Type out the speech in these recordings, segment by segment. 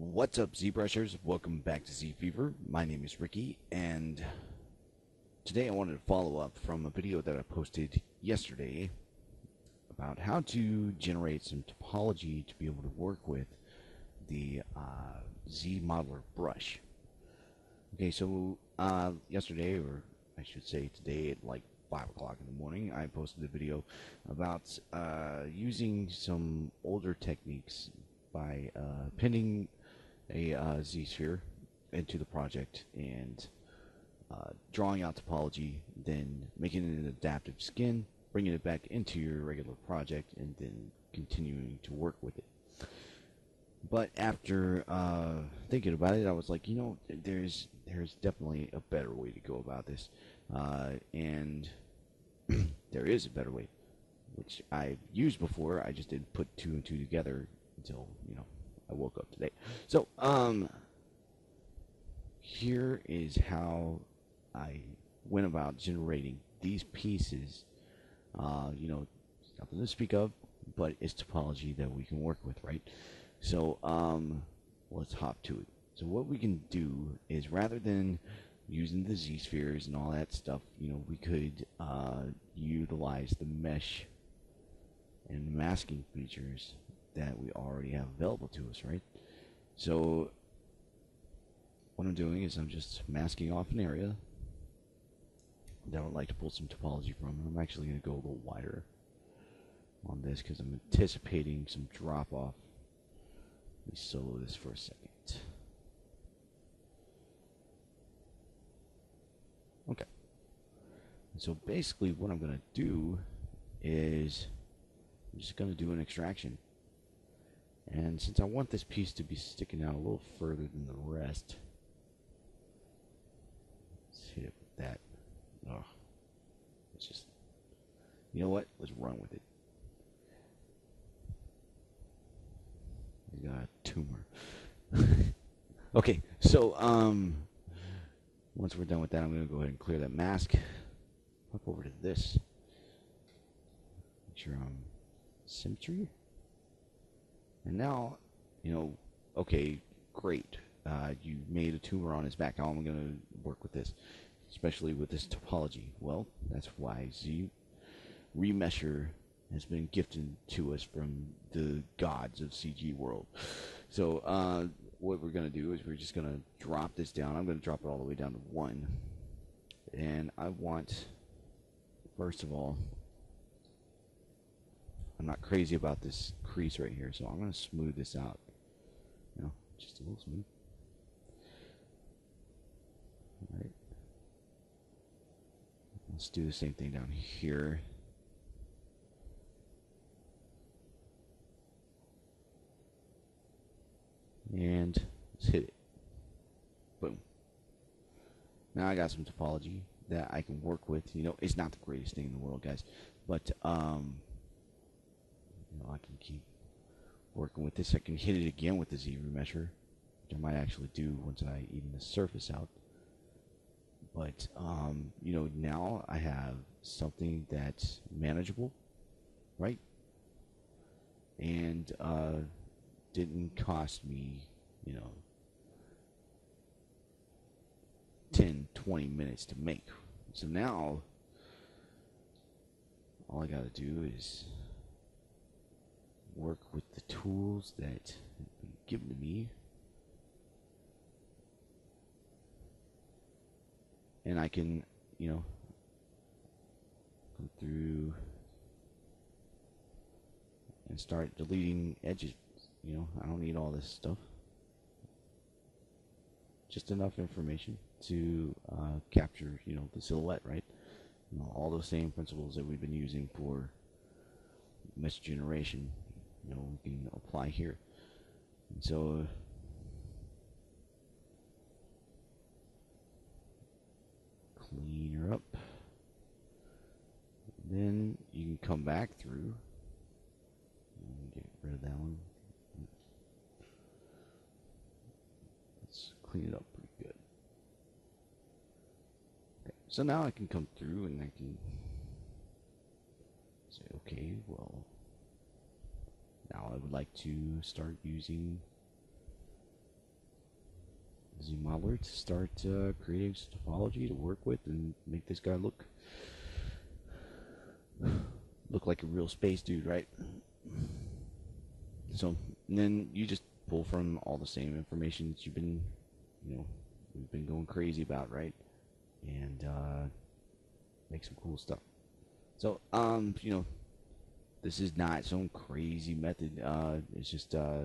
What's up, ZBrushers? Welcome back to Z Fever. My name is Ricky, and today I wanted to follow up from a video that I posted yesterday about how to generate some topology to be able to work with the uh, ZModeler brush. Okay, so uh, yesterday, or I should say today at like 5 o'clock in the morning, I posted a video about uh, using some older techniques by uh, pinning a uh, Z-sphere into the project and uh, drawing out topology, then making it an adaptive skin, bringing it back into your regular project, and then continuing to work with it. But after uh, thinking about it, I was like, you know, there's there's definitely a better way to go about this, uh, and there is a better way, which I've used before. I just didn't put two and two together until you know I woke up today. So, um, here is how I went about generating these pieces. Uh, you know, nothing to speak of, but it's topology that we can work with, right? So, um, let's hop to it. So what we can do is rather than using the z-spheres and all that stuff, you know, we could uh, utilize the mesh and masking features that we already have available to us, right? So what I'm doing is I'm just masking off an area that I would like to pull some topology from. I'm actually going to go a little wider on this because I'm anticipating some drop off. Let me solo this for a second. Okay. So basically what I'm going to do is I'm just going to do an extraction. And since I want this piece to be sticking out a little further than the rest, let's hit it with that. Oh, it's just, you know what? Let's run with it. We got a tumor. okay, so um, once we're done with that, I'm going to go ahead and clear that mask. Up over to this. Make sure I'm symmetry. And now, you know, okay, great. Uh, you made a tumor on his back. How am I going to work with this? Especially with this topology. Well, that's why Z Remesher has been gifted to us from the gods of CG world. So uh, what we're going to do is we're just going to drop this down. I'm going to drop it all the way down to 1. And I want, first of all, I'm not crazy about this crease right here, so I'm going to smooth this out. You know, just a little smooth. Alright. Let's do the same thing down here. And let's hit it. Boom. Now I got some topology that I can work with. You know, it's not the greatest thing in the world, guys. But, um, I can keep working with this. I can hit it again with the ZRemesher, which I might actually do once I even the surface out. But, um, you know, now I have something that's manageable, right? And uh, didn't cost me, you know, 10, 20 minutes to make. So now, all I got to do is work with the tools that have been given to me. And I can, you know, go through and start deleting edges. You know, I don't need all this stuff. Just enough information to uh, capture, you know, the silhouette, right? You know, all those same principles that we've been using for mesh generation you know, we can apply here. And so uh, clean her up. Then you can come back through and get rid of that one. Let's clean it up pretty good. Okay, so now I can come through and I can say, okay, well, would like to start using ZModeler to start uh, creating some topology to work with and make this guy look look like a real space dude, right? So then you just pull from all the same information that you've been, you know, we've been going crazy about, right? And uh, make some cool stuff. So, um, you know, this is not some crazy method. Uh, it's just uh,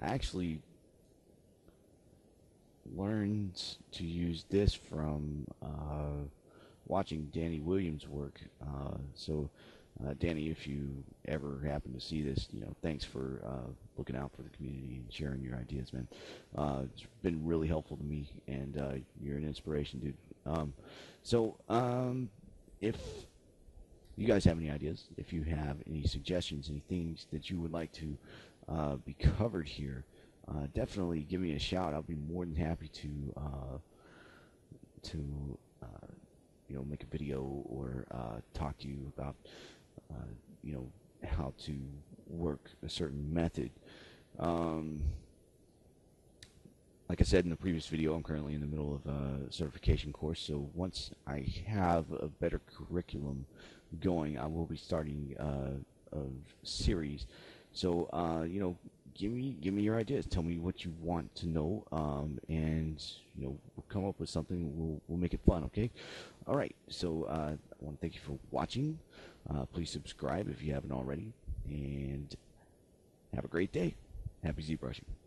I actually learned to use this from uh, watching Danny Williams' work. Uh, so, uh, Danny, if you ever happen to see this, you know, thanks for uh, looking out for the community and sharing your ideas, man. It's been really helpful to me, and you're an inspiration, dude. Um, so, um, if you guys have any ideas, if you have any suggestions, any things that you would like to uh, be covered here, uh, definitely give me a shout. I'll be more than happy to to you know make a video or talk to you about uh, you know, how to work a certain method. Um, like I said in the previous video, I'm currently in the middle of a certification course, so once I have a better curriculum going, I will be starting uh, a series. So, uh, you know, give me give me your ideas. Tell me what you want to know, um, and you know, we'll come up with something. We'll we'll make it fun. Okay. All right. So uh, I want to thank you for watching. Uh, please subscribe if you haven't already, and have a great day. Happy ZBrushing.